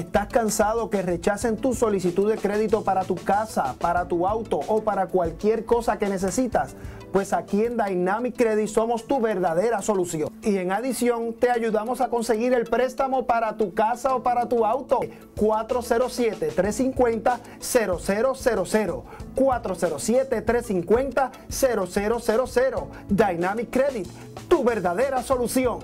¿Estás cansado que rechacen tu solicitud de crédito para tu casa, para tu auto o para cualquier cosa que necesitas? Pues aquí en Dynamic Credit somos tu verdadera solución. Y en adición te ayudamos a conseguir el préstamo para tu casa o para tu auto. 407-350-0000. 407-350-0000. Dynamic Credit, tu verdadera solución.